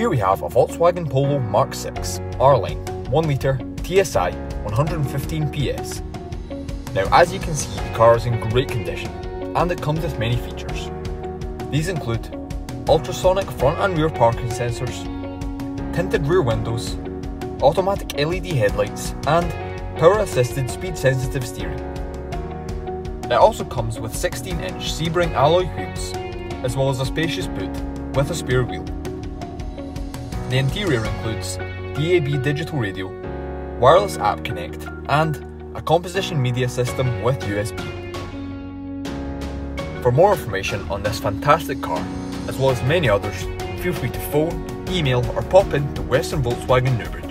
Here we have a Volkswagen Polo Mark 6 R-Line 1 litre TSI 115 PS. Now as you can see the car is in great condition and it comes with many features. These include ultrasonic front and rear parking sensors, tinted rear windows, automatic LED headlights and power assisted speed sensitive steering. It also comes with 16 inch Sebring alloy wheels as well as a spacious boot with a spare wheel. The interior includes DAB digital radio, wireless app connect, and a composition media system with USB. For more information on this fantastic car, as well as many others, feel free to phone, email or pop in to Western Volkswagen Newbridge.